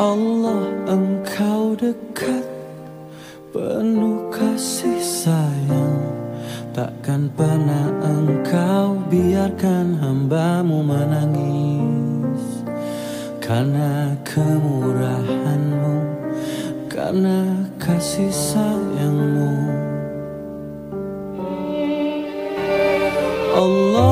Allah engkau dekat. Penuh kasih sayang. Takkan pernah engkau biarkan hambamu menangis. Karena kemurahanmu Karena kasih sayangmu. Allah.